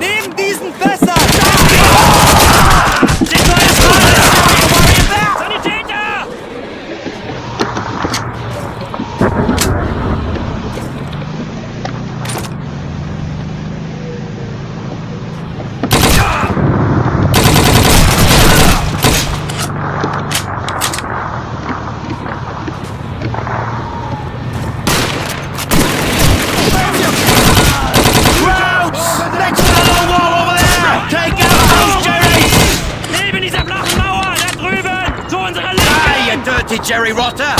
Nehmen diesen Böck! Jerry Rotter.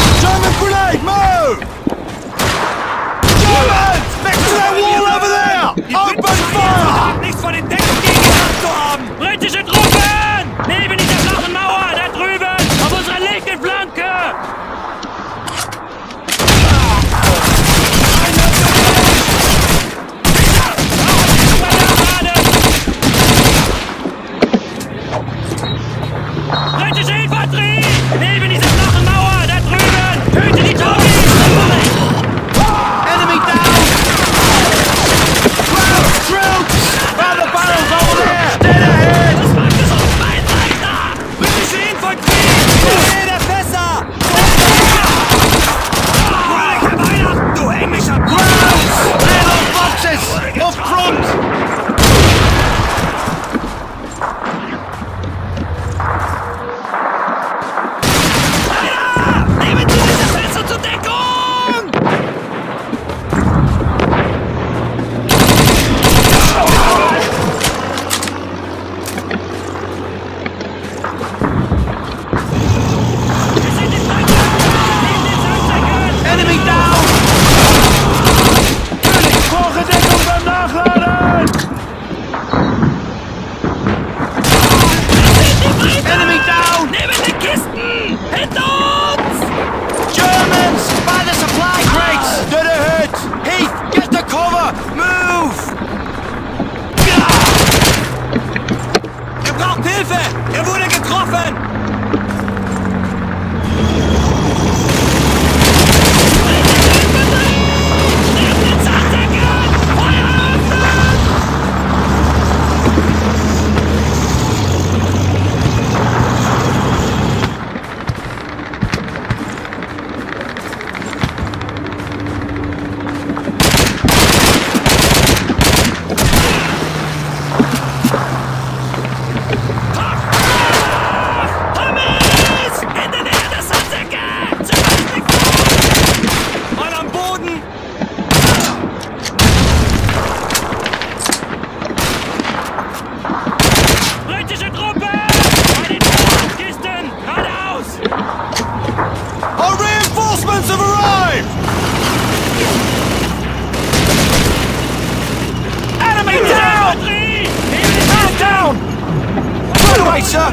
chaser!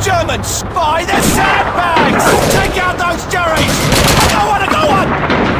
German spy, they're sandbags! Take out those jerry's! I don't want to go on!